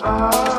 Ah.